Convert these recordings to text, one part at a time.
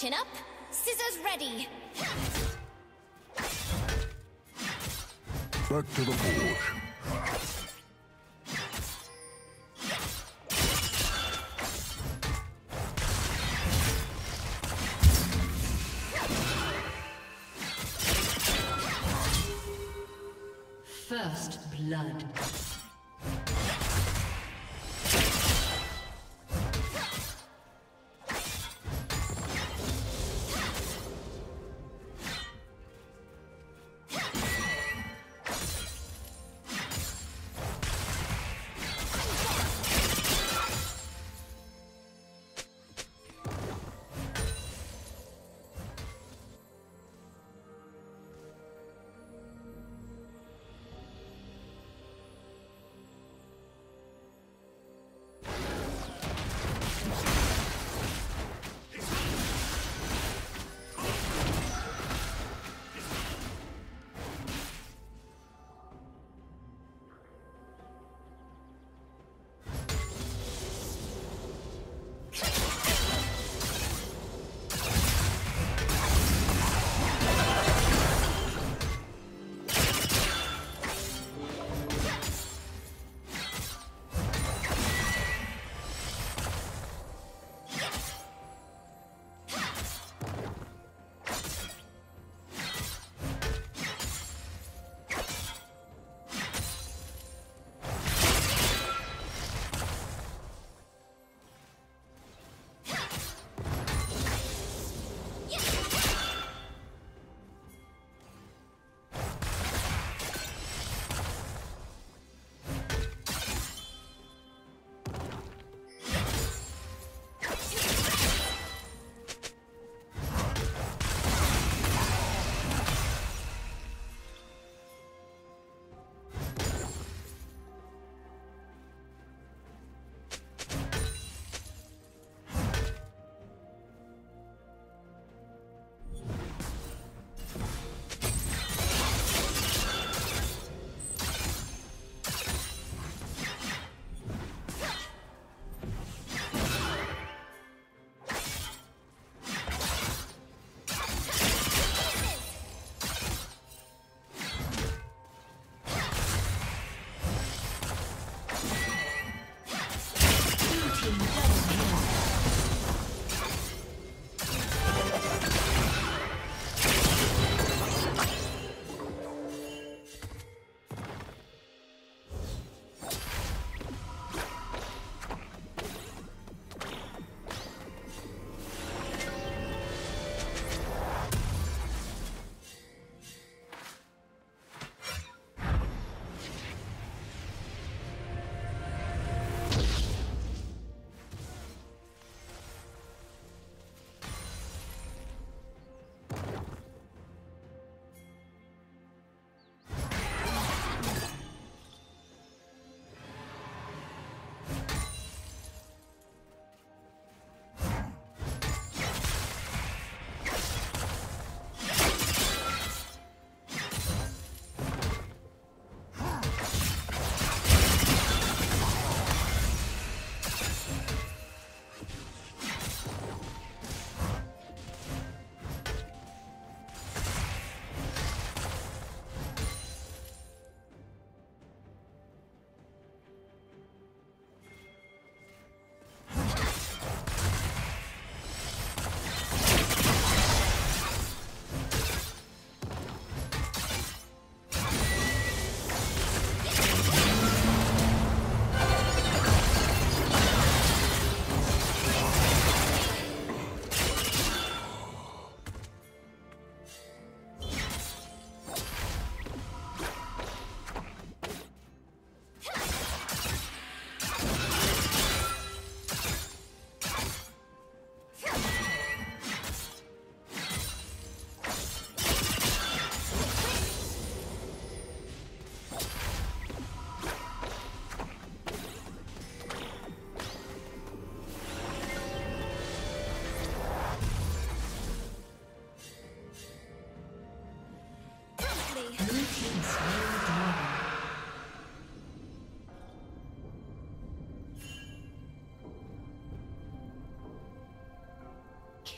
Chin up, scissors ready. Back to the forge. First blood.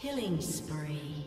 Killing spree.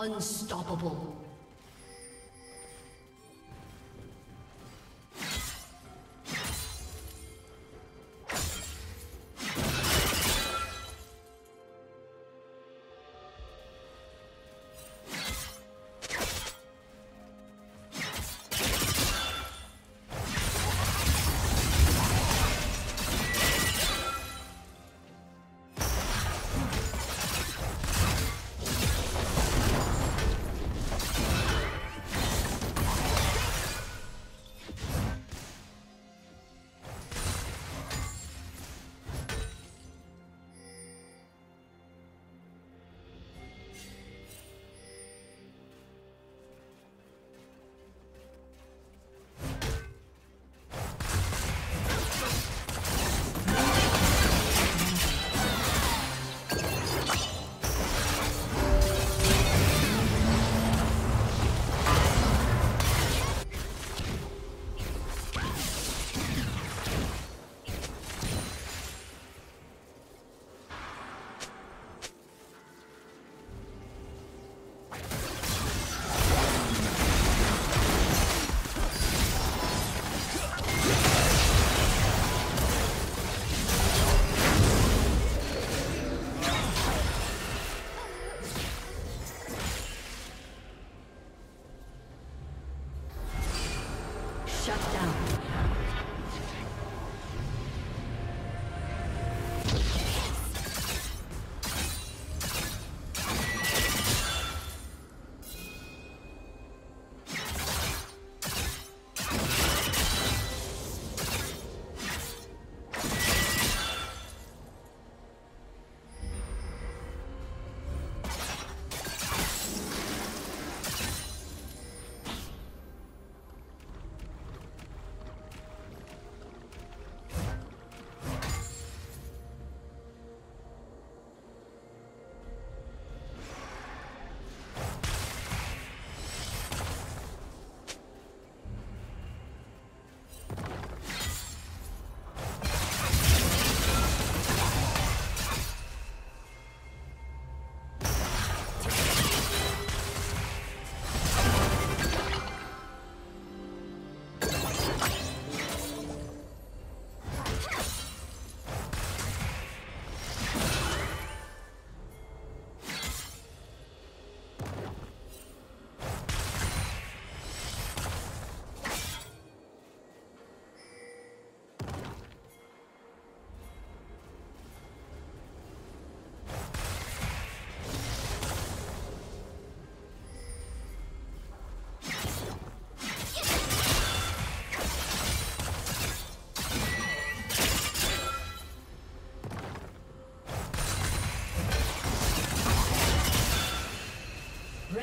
Unstoppable.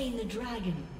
Slain the dragon.